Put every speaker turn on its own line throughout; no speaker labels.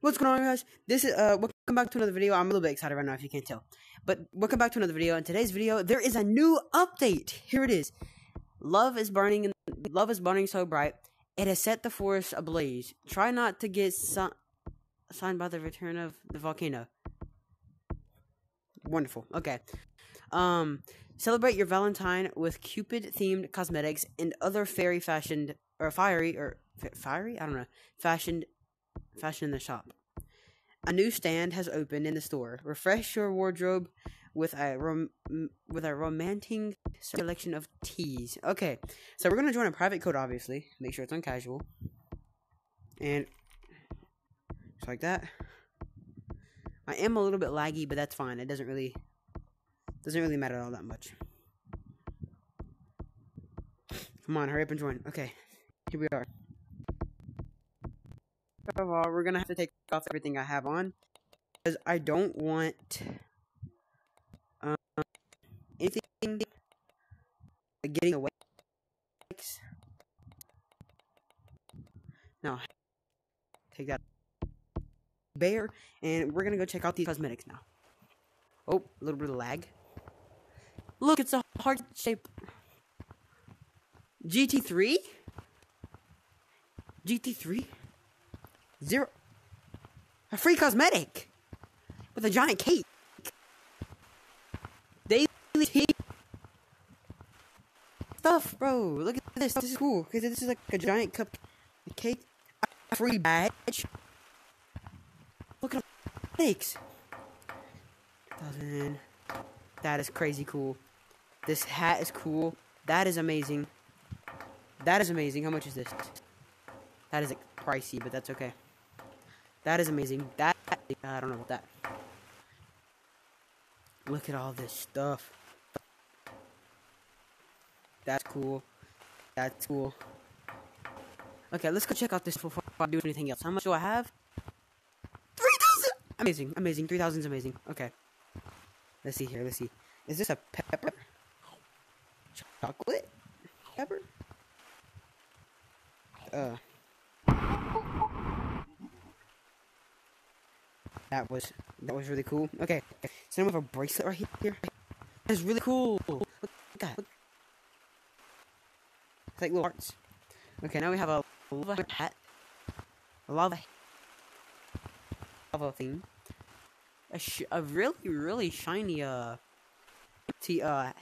What's going on, guys? This is uh, welcome back to another video. I'm a little bit excited right now, if you can't tell. But welcome back to another video. In today's video, there is a new update. Here it is. Love is burning. Love is burning so bright. It has set the forest ablaze. Try not to get si- signed by the return of the volcano. Wonderful. Okay. Um, celebrate your Valentine with Cupid-themed cosmetics and other fairy fashioned or fiery or fiery. I don't know. Fashioned fashion in the shop. A new stand has opened in the store. Refresh your wardrobe with a rom- with a romantic selection of tees. Okay, so we're gonna join a private code, obviously. Make sure it's on casual, and just like that. I am a little bit laggy, but that's fine. It doesn't really doesn't really matter all that much. Come on, hurry up and join. Okay, here we are of all, we're gonna have to take off everything I have on because I don't want um, anything getting away. No, take that bear, and we're gonna go check out these cosmetics now. Oh, a little bit of lag. Look, it's a heart shape. GT3? GT3? Zero. A free cosmetic with a giant cake. Daily stuff, bro. Look at this. This is cool because this is like a giant cup cake. A free badge. Look at. Thousand. That is crazy cool. This hat is cool. That is amazing. That is amazing. How much is this? That is like, pricey, but that's okay. That is amazing. That I don't know about that. Look at all this stuff. That's cool. That's cool. Okay, let's go check out this before I do anything else. How much do I have? 3,000! Amazing, amazing. 3,000 is amazing. Okay. Let's see here, let's see. Is this a pepper? Chocolate? Pepper? Uh. That was that was really cool. Okay, so now we have a bracelet right here. That's really cool. Look at that. Look. It's like little hearts. Okay, now we have a lava hat. A lava lava thing. A, a really really shiny uh t uh I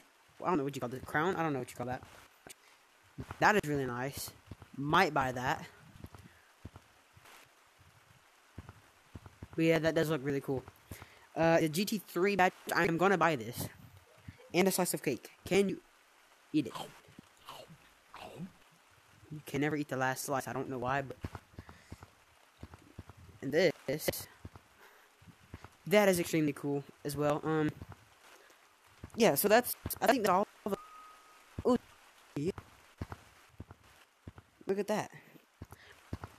don't know what you call it crown. I don't know what you call that. That is really nice. Might buy that. But yeah, that does look really cool. Uh, the GT3 batch, I am gonna buy this. And a slice of cake. Can you eat it? You can never eat the last slice. I don't know why, but. And this. That is extremely cool as well. Um. Yeah, so that's. I think that all. The, oh, yeah. Look at that.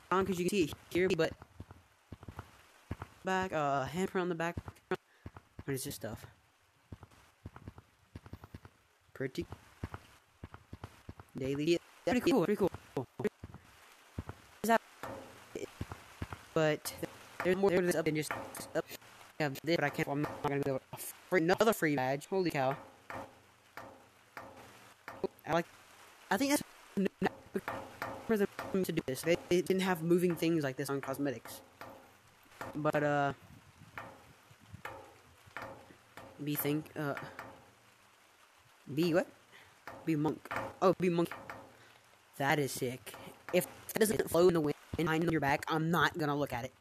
Because you can see it here, but back, uh, hamper on the back. Is this stuff? Pretty daily. Pretty cool. Pretty cool. Is that? But there's more to this up than just up. Yeah, but I can't. I'm not gonna to. Free, another free badge. Holy cow! I like. I think that's for them to do this. They, they didn't have moving things like this on cosmetics. But, uh, be think, uh, be what? Be monk. Oh, be monk. That is sick. If it doesn't flow in the wind behind your back, I'm not gonna look at it.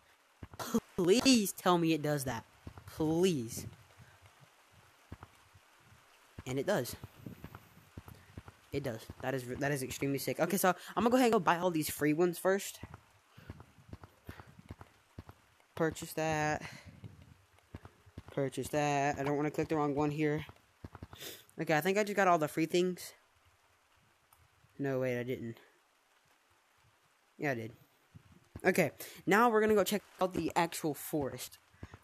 Please tell me it does that. Please. And it does. It does. That is that is extremely sick. Okay, so I'm gonna go ahead and go buy all these free ones first purchase that. Purchase that. I don't want to click the wrong one here. Okay, I think I just got all the free things. No, wait, I didn't. Yeah, I did. Okay, now we're gonna go check out the actual forest.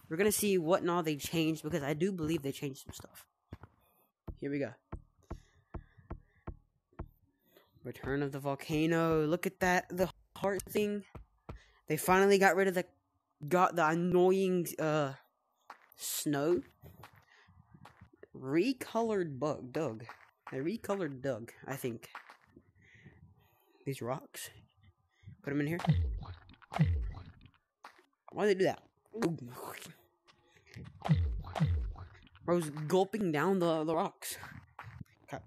We're gonna see what and all they changed because I do believe they changed some stuff. Here we go. Return of the volcano. Look at that. The heart thing. They finally got rid of the got the annoying uh snow recolored bug Doug. A recolored Doug, I think. These rocks. Put them in here. Why they do that? I was gulping down the, the rocks. Okay.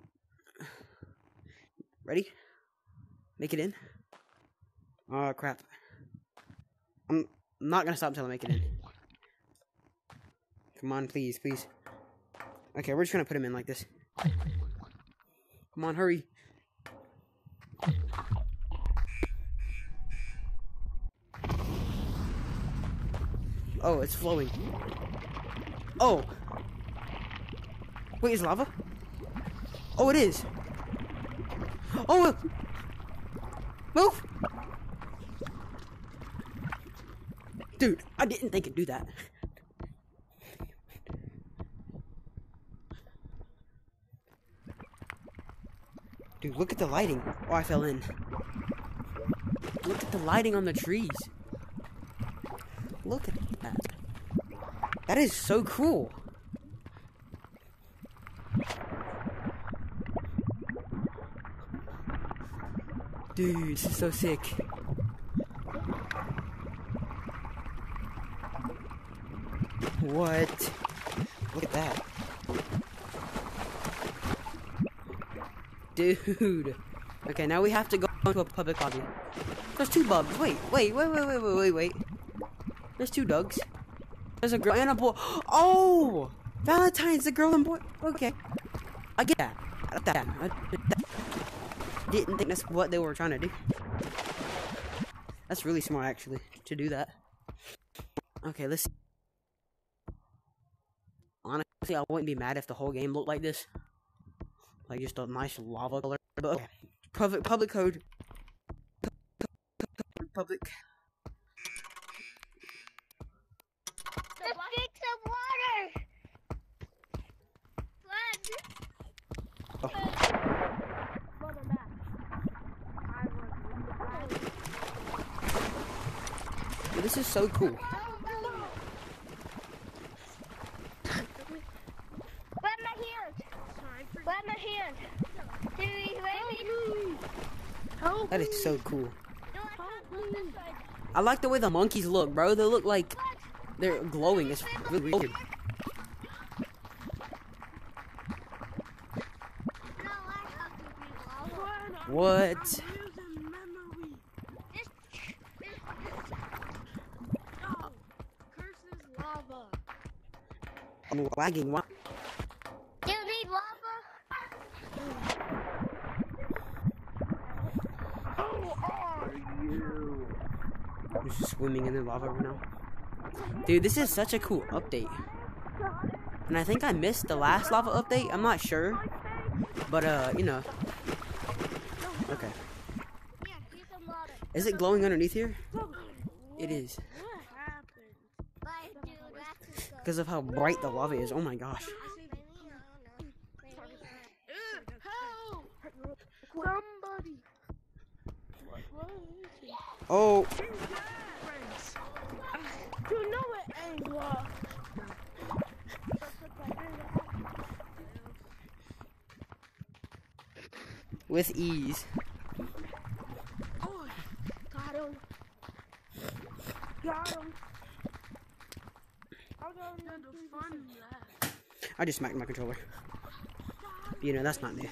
Ready? Make it in. Oh crap. I'm not gonna stop until I make it in. Come on, please, please. Okay, we're just gonna put him in like this. Come on, hurry. Oh, it's flowing. Oh! Wait, is lava? Oh, it is! Oh! Move! Dude, I didn't think it'd do that. Dude, look at the lighting. Oh, I fell in. Look at the lighting on the trees. Look at that. That is so cool. Dude, this is so sick. What? Look at that. Dude. Okay, now we have to go to a public lobby. There's two bugs. Wait, wait, wait, wait, wait, wait, wait, wait. There's two dogs. There's a girl and a boy. Oh! Valentine's the girl and boy. Okay. I get that. I get that. I didn't think that's what they were trying to do. That's really smart, actually, to do that. Okay, let's. Honestly, I wouldn't be mad if the whole game looked like this. Like just a nice lava color. But okay. Public public code. Public.
Let's drink some water. Oh.
This is so cool.
Let my hand. Let my hand. Do you let me?
That is so cool.
I
like the way the monkeys look, bro. They look like they're glowing. It's really weird. What? I'm lagging. Why?
you need lava?
I'm just swimming in the lava right now. Dude, this is such a cool update. And I think I missed the last lava update. I'm not sure. But, uh, you know. Okay.
Yeah, here's some water.
Is it glowing underneath here? It is.
Bye, dude. That's so
Because of how bright the lava is. Oh my gosh.
Somebody.
Oh,
You know it ain't love.
With ease.
Oh, got him. Got him.
I just smacked my controller. You know, that's not new.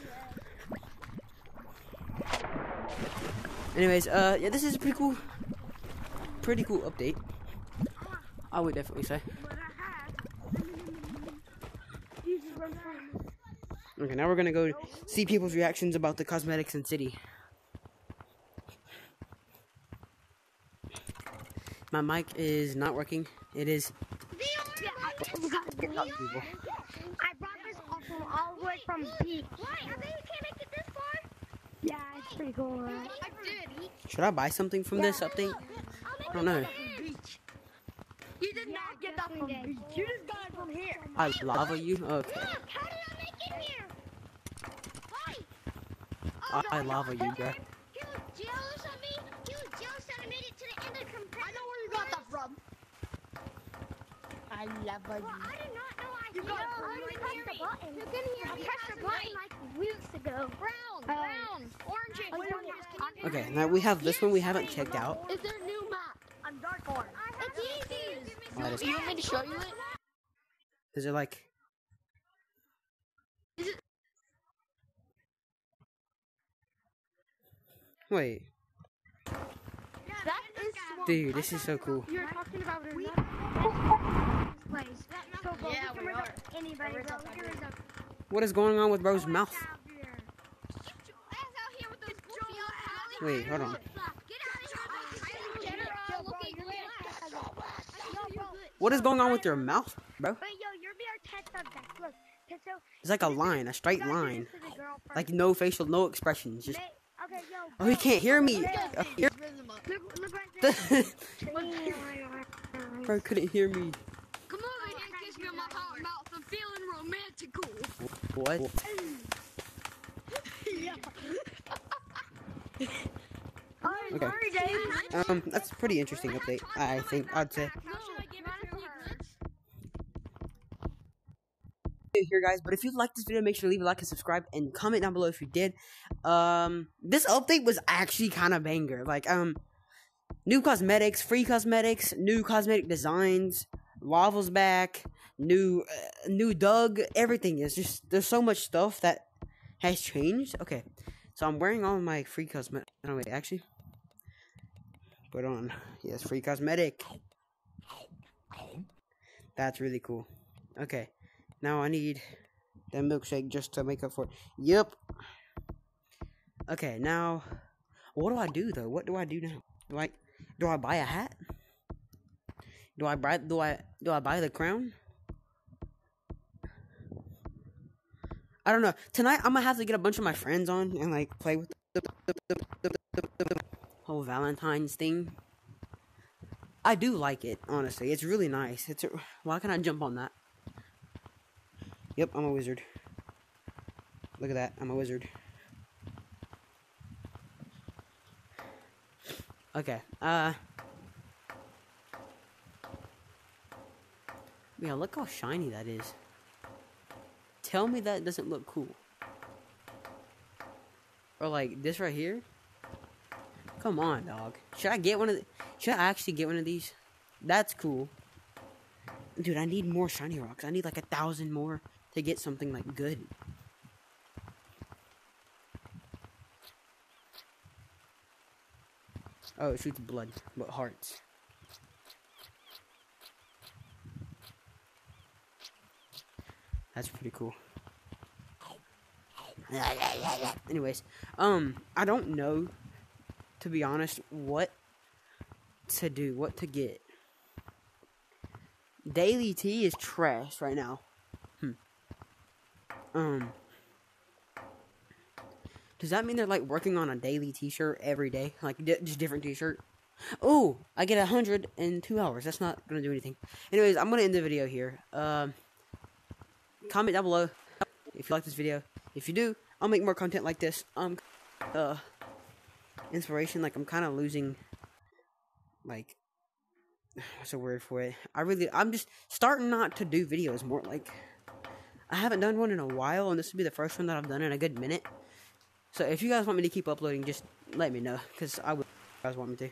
Anyways, uh, yeah, this is a pretty cool, pretty cool update. I would definitely say. Okay, now we're gonna go see people's reactions about the cosmetics in city. My mic is not working. It is.
I brought this all from all the way from beach. Why? I think you can't make it this far. Yeah, it's pretty cool. Right?
Should I buy something from this update? I don't know.
You did not get that from beach. You just got it from here.
I lava you? Oh, okay.
Look, how did I make it here? Why?
I, I lava you, bro.
He was jealous of me. He was jealous that I made it to the end of the compressor. I know where you got that from.
I love
Well,
you.
I did not know I
You
did.
got
I
blue
already
in
pressed the button.
You can hear
I
me.
pressed the button
right.
like weeks ago.
Brown,
Oh.
brown, orange,
Oh,
orange.
yeah,
Okay, now we have this one we haven't checked out.
Is there a new map?
I'm dark orange.
It's easy.
Oh,
You want me to show you it?
Is it like? Wait,
That is
dude, this is so cool.
You're talking about it.
We
not-
place. So, bro,
Yeah,
we can
we
reserve
are.
anybody,
We're
bro.
reserved
We can reserve
What is going on with bro's mouth? Wait, hold on. What is going on with your mouth, bro?
Wait, yo, you're be our test subject. Look, okay, so
It's like a line, a straight
you gotta do
line,
this to the girl first.
like no facial, no expressions. Just
Ma- okay, yo.
Oh, he can't hear me.
Yeah.
Uh, hear-
Look, look right there.
bro couldn't hear me.
Come over here and kiss me on my hot mouth. I'm feeling romantical.
What? Okay. Um, that's a pretty interesting update. I think I'd say.
No, I give it to her.
Here guys. But if you liked this video make sure to leave a like and subscribe and comment down below if you did. Um this update was actually kind of banger. Like um new cosmetics free cosmetics new cosmetic designs lava's back new uh, new doug everything. Is just there's so much stuff that has changed. Okay so i'm wearing all my free cosmetic no wait actually put on yes free cosmetic. That's really cool. Okay now I need that milkshake just to make up for it. Yep. Okay, now what do I do though? What do I do now? Like, do I buy a hat? Do I buy do I do I buy the crown? I don't know. Tonight I'm gonna have to get a bunch of my friends on and like play with the, the, whole Valentine's thing. I do like it, honestly. It's really nice. It's a, why can I jump on that? Yep, I'm a wizard. Look at that, I'm a wizard. Okay, uh. Yeah, look how shiny that is. Tell me that doesn't look cool. Or like this right here. Come on, dog. Should I get one of the, Should I actually get one of these? That's cool. Dude, I need more shiny rocks. I need like a thousand more to get something like good. Oh, it shoots blood, but hearts. That's pretty cool. Anyways, um, I don't know, to be honest, what to do, what to get. Daily tee is trash right now. Um. Does that mean they're like working on a daily T-shirt every day, like di- just different T-shirt? Oh, I get a hundred in two hours. That's not gonna do anything. Anyways, I'm gonna end the video here. Um, comment down below if you like this video. If you do, I'll make more content like this. Um, uh, inspiration. Like I'm kind of losing, like, what's a word for it? I really, I'm just starting not to do videos more. Like, I haven't done one in a while, and this will be the first one that I've done in a good minute. So if you guys want me to keep uploading, just let me know, because I would. guys want me to.